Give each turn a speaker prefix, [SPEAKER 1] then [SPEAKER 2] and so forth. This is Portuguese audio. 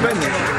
[SPEAKER 1] Espanha.